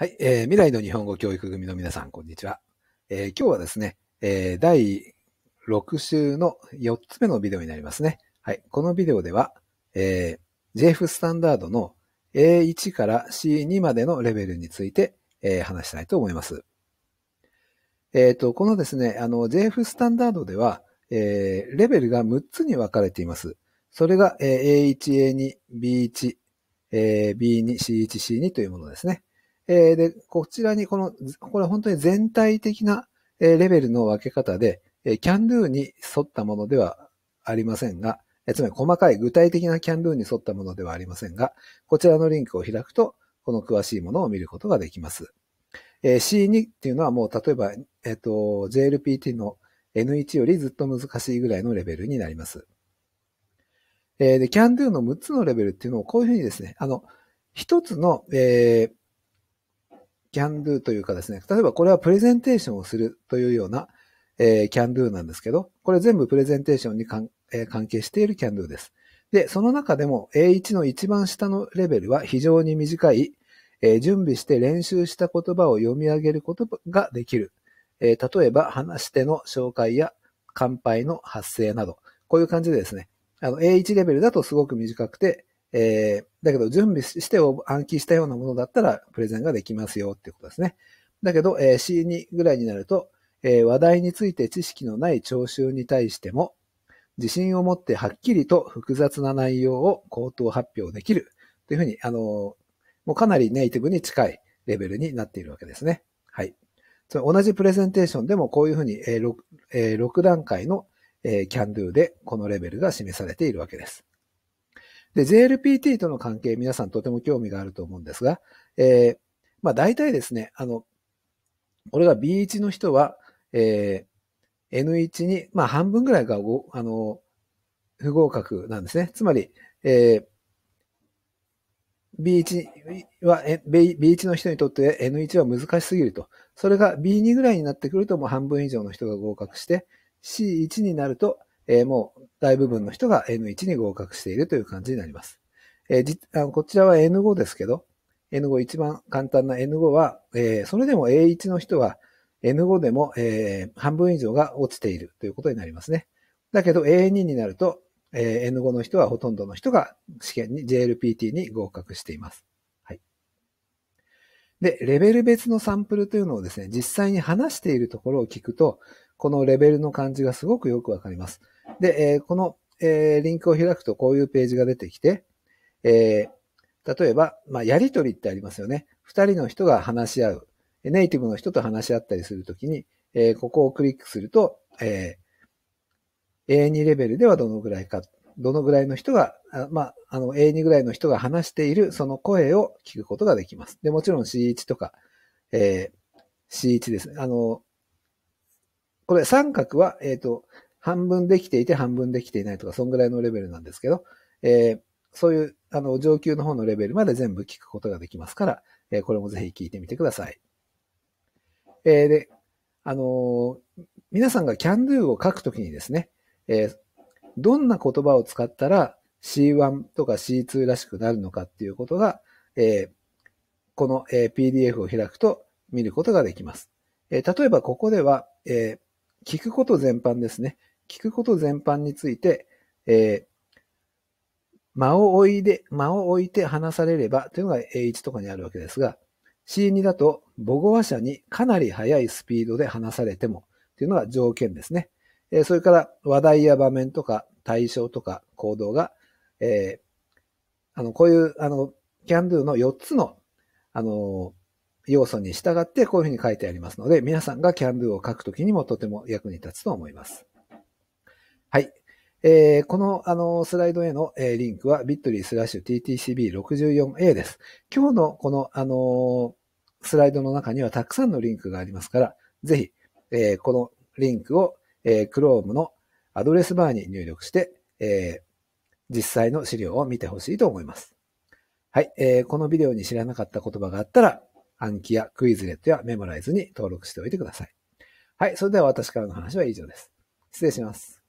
はい、えー、未来の日本語教育組の皆さん、こんにちは。えー、今日はですね、えー、第6週の4つ目のビデオになりますね。はい、このビデオでは、えー、JF スタンダードの A1 から C2 までのレベルについて、えー、話したいと思います。えっ、ー、と、このですね、あの、JF スタンダードでは、えー、レベルが6つに分かれています。それが、えー、A1、A2、B1、えー、B2、C1、C2 というものですね。え、で、こちらにこの、これ本当に全体的なレベルの分け方で、can do に沿ったものではありませんが、つまり細かい具体的な can do に沿ったものではありませんが、こちらのリンクを開くと、この詳しいものを見ることができます。え C2 っていうのはもう例えば、えっと、JLPT の N1 よりずっと難しいぐらいのレベルになります。えで、can do の6つのレベルっていうのをこういうふうにですね、あの、一つの、えー、can do というかですね、例えばこれはプレゼンテーションをするというような、えー、can do なんですけど、これ全部プレゼンテーションに関,、えー、関係している can do です。で、その中でも A1 の一番下のレベルは非常に短い、えー、準備して練習した言葉を読み上げることができる。えー、例えば話し手の紹介や乾杯の発声など、こういう感じでですね、あの A1 レベルだとすごく短くて、えー、だけど準備して暗記したようなものだったらプレゼンができますよっていうことですね。だけど、えー、C2 ぐらいになると、えー、話題について知識のない聴衆に対しても、自信を持ってはっきりと複雑な内容を口頭発表できるというふうに、あのもうかなりネイティブに近いレベルになっているわけですね。はい。同じプレゼンテーションでもこういうふうに 6, 6段階の can do でこのレベルが示されているわけです。で、JLPT との関係、皆さんとても興味があると思うんですが、えー、まあ大体ですね、あの、これが B1 の人は、えー、N1 に、まあ半分ぐらいがごあの、不合格なんですね。つまり、えー、B1 は、B1 の人にとって N1 は難しすぎると。それが B2 ぐらいになってくるともう半分以上の人が合格して、C1 になるとえー、もう大部分の人が N1 に合格しているという感じになります。えー、あのこちらは N5 ですけど、N5 一番簡単な N5 は、えー、それでも A1 の人は N5 でも、えー、半分以上が落ちているということになりますね。だけど A2 になると、えー、N5 の人はほとんどの人が試験に JLPT に合格しています。はい。で、レベル別のサンプルというのをですね、実際に話しているところを聞くと、このレベルの感じがすごくよくわかります。で、えー、この、えー、リンクを開くとこういうページが出てきて、えー、例えば、まあ、やりとりってありますよね。二人の人が話し合う。ネイティブの人と話し合ったりするときに、えー、ここをクリックすると、えー、A2 レベルではどのぐらいか、どのぐらいの人が、あまあ、あの A2 ぐらいの人が話しているその声を聞くことができます。で、もちろん C1 とか、えー、C1 ですね。あの、これ三角は、えっ、ー、と、半分できていて半分できていないとか、そんぐらいのレベルなんですけど、えー、そういう、あの、上級の方のレベルまで全部聞くことができますから、えー、これもぜひ聞いてみてください。えー、で、あの、皆さんが can do を書くときにですね、えー、どんな言葉を使ったら C1 とか C2 らしくなるのかっていうことが、えー、この、えー、PDF を開くと見ることができます。えー、例えばここでは、えー、聞くこと全般ですね。聞くこと全般について、えー、間を置いて、間を置いて話されればというのが A1 とかにあるわけですが、C2 だと母語話者にかなり速いスピードで話されてもというのが条件ですね。えー、それから話題や場面とか対象とか行動が、えー、あの、こういう、あの、can do の4つの、あの、要素に従ってこういうふうに書いてありますので、皆さんが can do を書くときにもとても役に立つと思います。はい。えー、この、あの、スライドへの、えー、リンクは bit.ly スラッシュ ttcb64a です。今日のこの、あのスライドの中にはたくさんのリンクがありますから、ぜひ、えー、このリンクを、えー、Chrome のアドレスバーに入力して、えー、実際の資料を見てほしいと思います。はい、えー、このビデオに知らなかった言葉があったら、暗記やクイズレットやメモライズに登録しておいてください。はい、それでは私からの話は以上です。失礼します。